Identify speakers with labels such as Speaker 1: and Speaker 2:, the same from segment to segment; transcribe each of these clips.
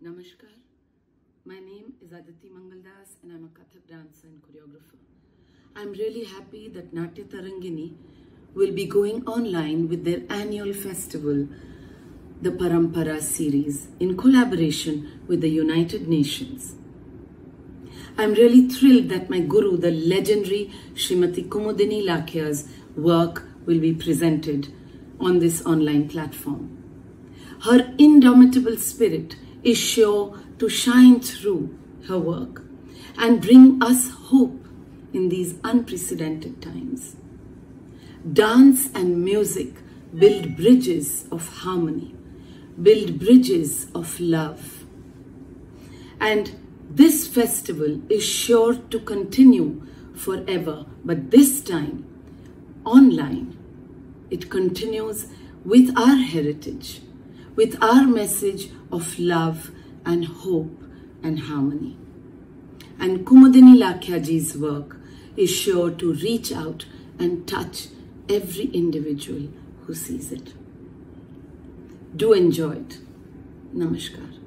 Speaker 1: Namaskar. My name is Aditi Mangaldas and I'm a Kathak dancer and choreographer. I'm really happy that Natya Tarangini will be going online with their annual festival, the Parampara series, in collaboration with the United Nations. I'm really thrilled that my guru, the legendary Srimati Kumudini Lakhia's work will be presented on this online platform. Her indomitable spirit is sure to shine through her work and bring us hope in these unprecedented times. Dance and music build bridges of harmony, build bridges of love. And this festival is sure to continue forever, but this time online. It continues with our heritage, with our message of love and hope and harmony. And Kumudini Lakhiaji's work is sure to reach out and touch every individual who sees it. Do enjoy it. Namaskar.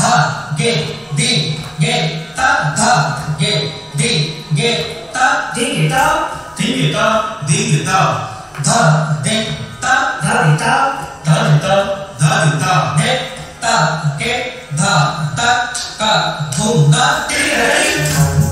Speaker 2: ध
Speaker 3: गे
Speaker 2: दी गे त ध गे दी गे त दी गे त दी
Speaker 3: गे
Speaker 2: त दी गे त ध
Speaker 3: दे
Speaker 2: त ध दे त ध दे त ध दे
Speaker 3: त दे त के ध त का धूम द ती रे